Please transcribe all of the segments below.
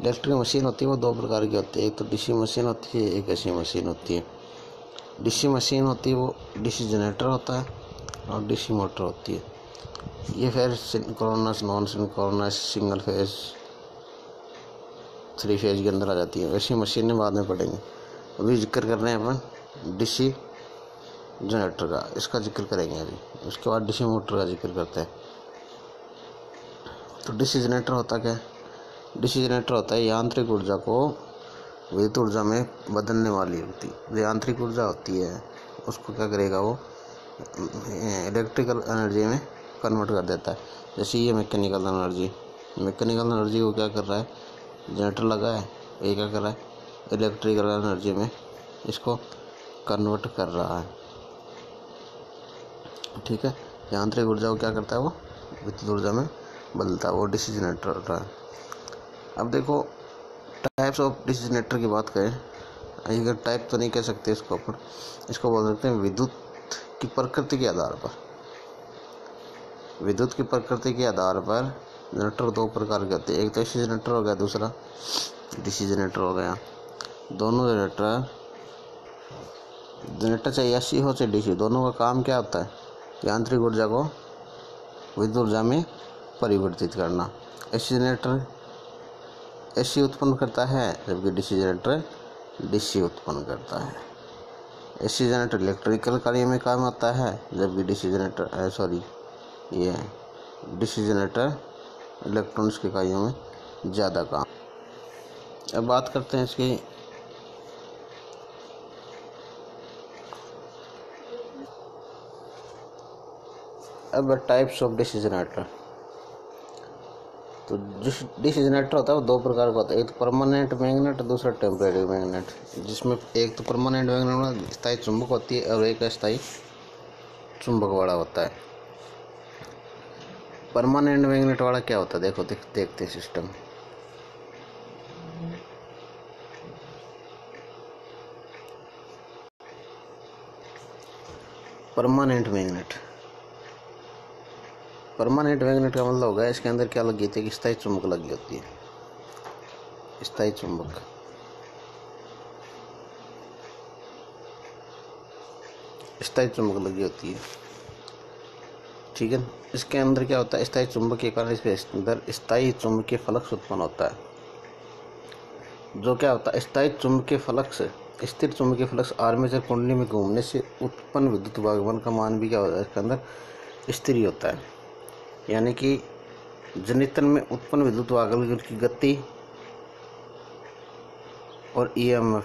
Electric machine होती है, वो दो प्रकार की होती है। एक तो डीसी मशीन होती है, एक ऐसी मशीन होती है। डीसी मशीन होती है, वो डीसी जनरेटर होता है और डीसी मोटर होती है। ये फिर synchronous non synchronous single phase three phase के अंदर आ जाती है। वैसी मशीनें बाद में पड़ेंगी अभी ज़िक्र कर रहे हैं अपन डीसी जनरेटर का। इसका ज़िक्र करेंगे अभी। उसके बाद डीसी मोटर का ज़िक्र करते हैं। तो डीसी जनरेटर होता क्या है? डीसी जनरेटर होता है, यांत्रिक ऊर्जा को विद्युत ऊर्जा में बदलने वाली होती। जो यांत्रिक ऊर्जा होती है, उसको क्या करेगा वो इलेक्ट्रिकल एनर्जी में कन्वर्ट कर देता है। जैसे ये मैकेनिकल एनर्जी मैकेनिकल एनर्जी को क्या कर रहा है जनरेटर लगा है, ये क्या कर रहा है इलेक्ट्रिकल एनर्जी में इसको कन्वर्ट कर रहा है। ठीक है? यांत्रिक ऊर्जा को क्या करता है वो, विद्युत ऊर्जा में बदलता है, वो डीसी जनरेटर होता है। अब देखो टाइप्स ऑफ़ डीसी जनरेटर की बात करें, अगर टाइप तो नहीं कह सकते इसको अपन। इसको बोल सकते हैं विद्युत की प्रकृति के आधार पर। विद्युत की प्रकृति के आधार पर जनरेटर दो प्रकार के होते हैं। एक तो एसी जनरेटर हो गया, दूसरा डीसी जनरेटर हो गया। दोनों जनरेटर जनरेटर चाहे एसी हो, चाहे डीसी दोनों का काम क्या होता है? यांत्रिक ऊर्जा को विद्युत ऊर्जा में परिवर्तित करना। एसी जनरेटर एसी उत्पन्न करता है, जबकि डीसी जनरेटर डीसी उत्पन्न करता है। एसी जनरेटर इलेक्ट्रिकल कार्य में काम आता है, जबकि डीसी जनरेटर सॉरी ये डीसी जनरेटर इलेक्ट्रॉनिक्स के कार्यों में ज़्यादा काम। अब बात करते हैं इसकी अब टाइप्स ऑफ़ डीसी जनरेटर तो जिस डीसी जनरेटर होता है वो दो प्रकार का होता है। एक तो परमानेंट मैग्नेट दूसरा टेम्परेरी मैग्नेट जिसमें एक तो परमानेंट मैग्नेट स्थायी चुंबक होती है और एक स्थायी चुंबक वाला होता है। परमानेंट मैग्नेट वाला क्या होता है? देखो, देख, देखते system permanent magnet permanent magnet का मतलब होगा, इसके अंदर क्या लगी होती है कि स्थायी चुंबक लगी होती है। स्थायी चुंबक। स्थायी चुंबक लगी होती है। ठीक है इसके अंदर क्या होता है? स्थायी चुंबक के कारण इसके अंदर स्थायी चुंबकीय फ्लक्स उत्पन्न होता है। जो क्या होता है? स्थायी चुंबकीय फ्लक्स, स्थिर चुंबकीय फ्लक्स आर्मेचर कुंडली में घूमने से उत्पन्न विद्युत वागमन का मान भी क्या होता है? इसके अंदर स्थिर होता है। यानी कि जनितन में उत्पन्न विद्युत वागमन की गति और ईएमएफ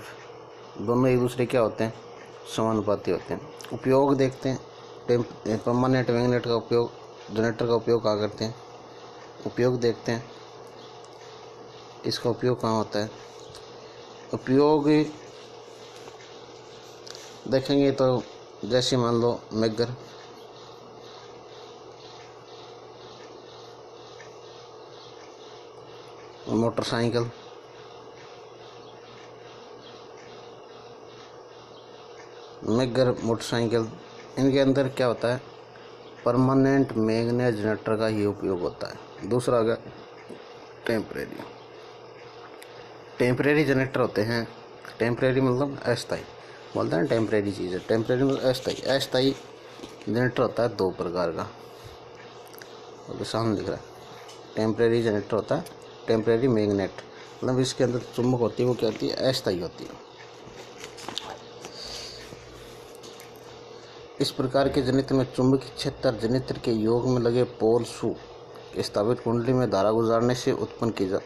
दोनों एक दूसरे क्या होते हैं? समानुपाती होते हैं। उपयोग देखते हैं। परमानेंट मैग्नेट का उपयोग जनरेटर का उपयोग कहाँ करते हैं? उपयोग देखते हैं। इसका उपयोग कहाँ होता है? उपयोग देखेंगे तो जैसे मान लो मेगर मोटरसाइकिल। Megger motorcycle. इनके अंदर क्या होता है? परमानेंट मैग्नेट जनरेटर का ही उपयोग होता है। दूसरा अगर टेम्परेरी। टेम्परेरी जनरेटर होते हैं। टेम्परेरी मतलब अस्थाई बोलते हैं टेम्परेरी चीज़। है टेम्परेरी मतलब अस्थाई अस्थाई जनरेटर होता है दो प्रकार का। सामने दिख रहा है। टेम्परेरी जनरेटर होता है टेम्परेरी मैग्नेट मतलब इसके अंदर चुम्बक होती है, वो क्या होती है? अस्थाई होती है। इस प्रकार के जनित्र में चुंबकीय क्षेत्र जनित्र के योग में लगे पोल शू स्थापित कुंडली में धारा गुजारने से उत्पन्न किया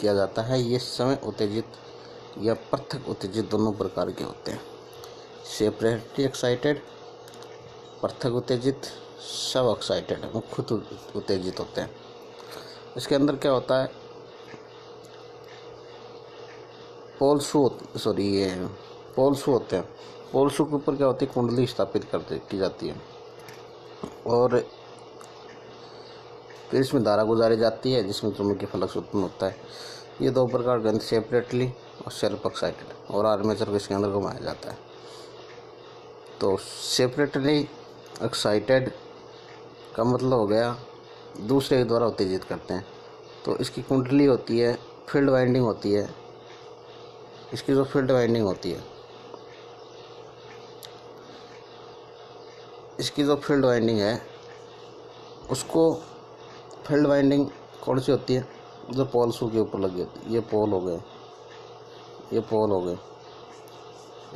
किया जाता है। ये समय उत्तेजित या पृथक उत्तेजित दोनों प्रकार के होते हैं। सेपरेटली एक्साइटेड पृथक उत्तेजित, सब एक्साइटेड मुख्य उत्तेजित होते हैं। इसके अंदर क्या होता है? पोल शू सॉरी ये, पोल शू होते हैं। पोल्सों के ऊपर क्या होती है? कुंडली स्थापित करते की जाती है। और फिर इसमें धारा गुजारी जाती है, जिसमें चुंबकीय फलक उत्पन्न होता है। ये दो प्रकार के सेपरेटली और सेल्फ एक्साइटेड और आर्मेचर को इसके अंदर घुमाया जाता है। तो सेपरेटली एक्साइटेड का मतलब हो गया, दूसरे के द्वारा उत्तेजित करते हैं। तो इसकी कुंडली होती है फ़ील्ड वाइंडिंग होती है इसकी जो फ़ील्ड वाइंडिंग होती है। इसकी जो फ़ील्ड वाइंडिंग है, उसको फ़ील्ड वाइंडिंग कौन सी होती है? जो पोल शू के ऊपर लगी होती है। ये पोल हो गए। ये पोल हो गए।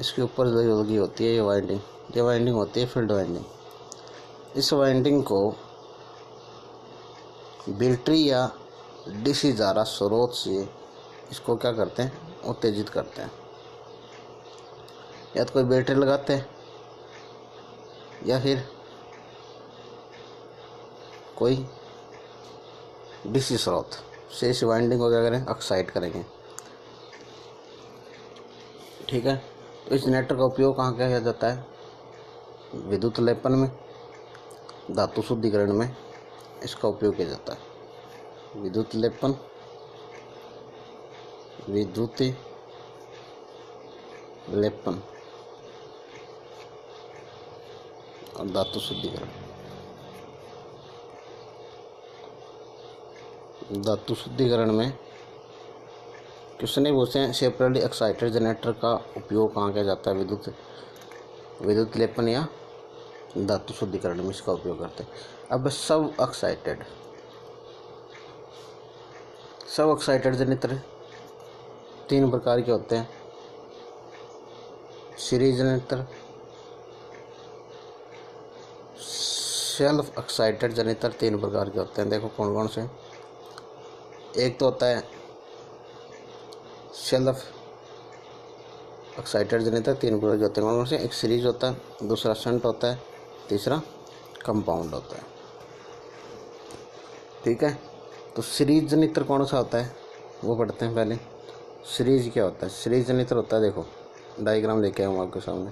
इसके ऊपर लगी होती है, ये वाइंडिंग। ये वाइंडिंग होती है फ़ील्ड वाइंडिंग। इस वाइंडिंग को बैटरी या डीसी ज़ारा, स्रोत से इसको क्या करते हैं? उत्तेजित करते हैं। या तो कोई बैटरी लगाते हैं, या फिर कोई डीसी स्रोत से इस वाइंडिंग को क्या करें एक्साइट करेंगे। ठीक है? तो इस नेटर का उपयोग कहाँ किया जाता है? विद्युत लेपन में, धातु शुद्धिकरण में इसका उपयोग किया जाता है। विद्युत लेपन विद्युत लेपन और धातु शुद्धिकरण धातु शुद्धिकरण में पूछते हैं सेपरेटली एक्साइटेड जनरेटर का उपयोग कहाँ किया जाता है विद्युत विद्युत लेपन या धातु शुद्धिकरण में इसका उपयोग करते हैं अब सब एक्साइटेड सब एक्साइटेड जनरेटर तीन प्रकार के होते हैं। सीरीज़ जनरेटर सेल्फ एक्साइटेड जनित्र तीन प्रकार के होते हैं। देखो कौन कौन से। एक तो होता है सेल्फ एक्साइटेड जनित्र तीन प्रकार के होते हैं। कौन कौन से? एक सीरीज़ होता है, दूसरा शंट होता है, तीसरा कंपाउंड होता है। ठीक है? तो सीरीज़ जनित्र कौन सा होता है? वो पढ़ते हैं पहले। सीरीज़ क्या होता है? सीरीज़ जनित्र होता है, देखो। डायग्राम लेके आऊँ आपके सामने।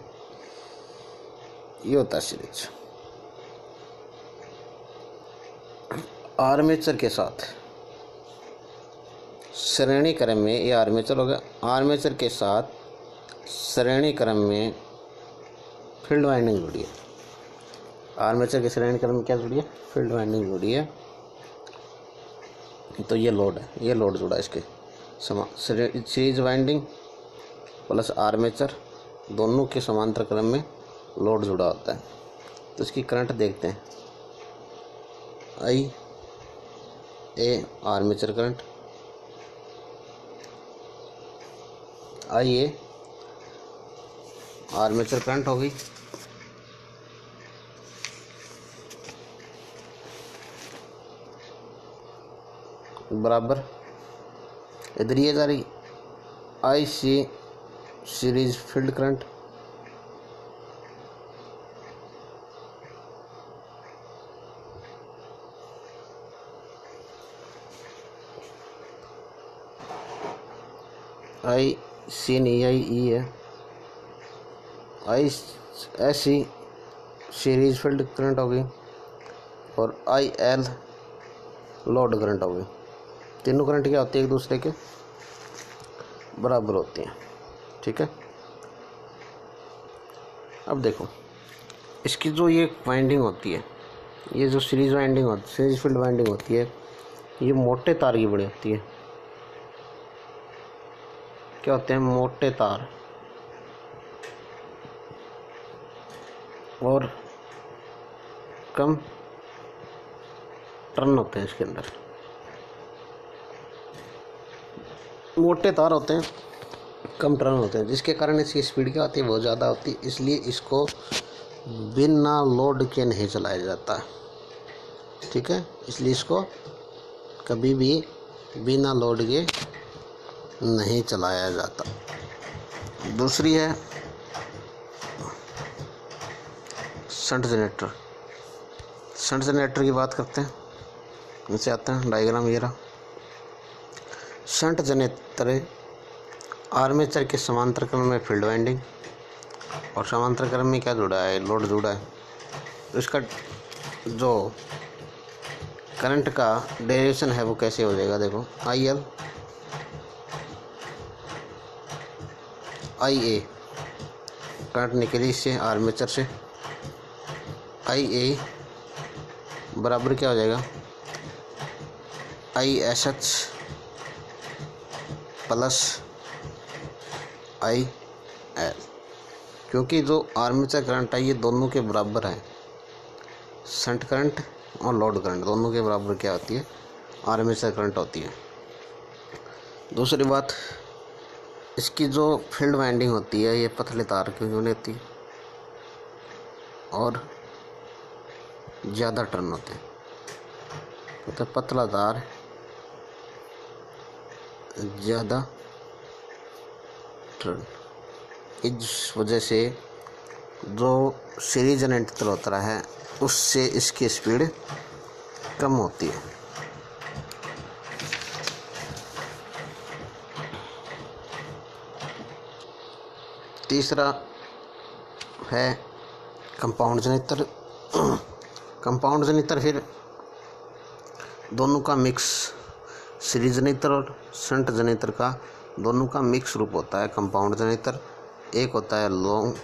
ये होता है सीरीज़ आर्मेचर के साथ। श्रेणी क्रम में ये आर्मेचर हो गया। आर्मेचर के साथ श्रेणी क्रम में फ़ील्ड वाइंडिंग जुड़ी है। आर्मेचर के श्रेणी क्रम में क्या जुड़ी है? फ़ील्ड वाइंडिंग जुड़ी है। तो ये लोड है। ये लोड जुड़ा इसके। सीरीज़ वाइंडिंग प्लस आर्मेचर दोनों के समांतर क्रम में लोड जुड़ा होता है। तो इसकी करंट देखते हैं। I A armature current I A armature current हो गई बराबर। इधर ये I C series field current I C नहीं आई ई है। I S C series field current हो गई। और आई एल लोड करंट हो गई। तीनों करंट क्या होती है एक दूसरे के? बराबर होती हैं। ठीक है? अब देखो, इसकी जो ये वाइंडिंग होती है, ये जो सीरीज़ वाइंडिंग होती है सीरीज़ फ़ील्ड वाइंडिंग होती है, ये मोटे तार की बड़ी होती है। क्या होते हैं? मोटे तार। और कम टर्न होते हैं इसके अंदर। मोटे तार होते हैं, कम टर्न होते हैं, जिसके कारण इसकी स्पीड क्या होती है, बहुत ज़्यादा होती है, इसलिए इसको बिना लोड के नहीं चलाया जाता। ठीक है? इसलिए इसको कभी भी बिना लोड के नहीं चलाया जाता। दूसरी है संट जनरेटर। संट जनरेटर की बात करते हैं, नीचे आते हैं डायग्राम ये रहा शंट जनरेटर आर्मेचर के समांतर क्रम में फ़ील्ड वाइंडिंग, और समांतर क्रम में क्या जुड़ा है, लोड जुड़ा है तो इसका जो करंट का डेरिवेशन है वो कैसे हो जाएगा, देखो I L I A current निकली इससे आर्मेचर से आई ए बराबर क्या हो जाएगा I S H plus I L. क्योंकि जो आर्मेचर करंट है ये दोनों के बराबर है। संट करंट और लोड करंट, दोनों के बराबर क्या होती है? आर्मेचर करंट होती है। दूसरी बात, इसकी जो फ़ील्ड वाइंडिंग होती है, ये पतले तार की क्यों लेती है और ज़्यादा टर्न होते हैं। तो पतला तार ज़्यादा इस वजह से जो सीरीज़ जनरेटर होता है, उससे इसकी स्पीड कम होती है। तीसरा है कंपाउंड जनित्र कंपाउंड जनित्र फिर दोनों का मिक्स सीरीज़ जनित्र और संट जनित्र का दोनों का मिक्स रूप होता है कंपाउंड जनित्र। एक होता है लॉन्ग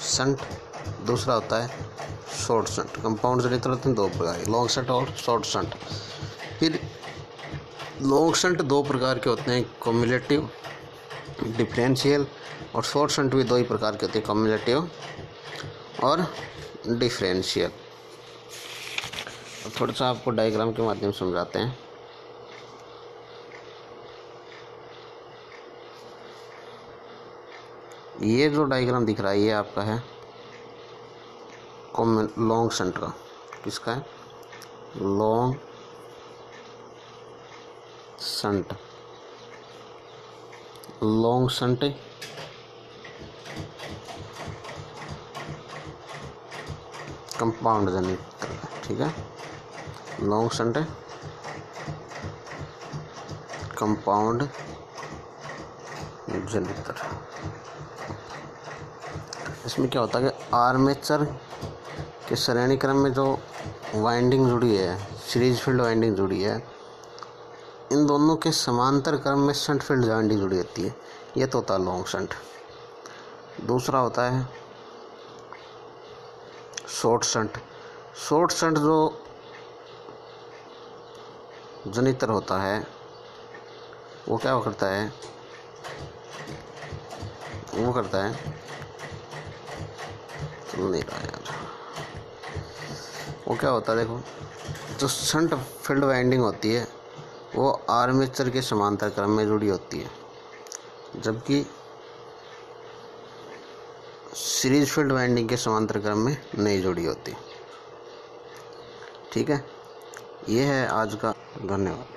संट, दूसरा होता है शॉर्ट संट। कंपाउंड जनित्र होते हैं दो प्रकार लॉन्ग संट और शॉर्ट संट। फिर लॉन्ग संट दो प्रकार के होते हैं कम्युलेटिव डिफरेंशियल और शॉर्ट संट भी दो ही प्रकार के होते हैं कम्युलेटिव और डिफरेंशियल थोड़ा सा आपको डायग्राम के माध्यम से समझाते हैं। ये जो डायग्राम दिख रहा है, ये आपका है कॉमन लॉन्ग संट का किसका है? Long shunt long shunt compound जनित ठीक है? लॉन्ग संट कंपाउंड जनित्र इसमें क्या होता है कि आर्मेचर के श्रेणी क्रम में जो वाइंडिंग जुड़ी है सीरीज़ फ़ील्ड वाइंडिंग जुड़ी है। इन दोनों के समांतर क्रम में संट फ़ील्ड वाइंडिंग जुड़ी होती है, ये तो होता है लॉन्ग संट दूसरा होता है शॉर्ट संट शॉर्ट संट जो जनित्र होता है, वो क्या करता है? वो करता है नहीं रहा यार वो क्या होता है, देखो, जो संट फ़ील्ड वाइंडिंग होती है, वो आर्मेचर के समांतर क्रम में जुड़ी होती है। जबकि सीरीज़ फ़ील्ड वाइंडिंग के समांतर क्रम में नहीं जुड़ी होती। ठीक है? ये है आज का, धन्यवाद।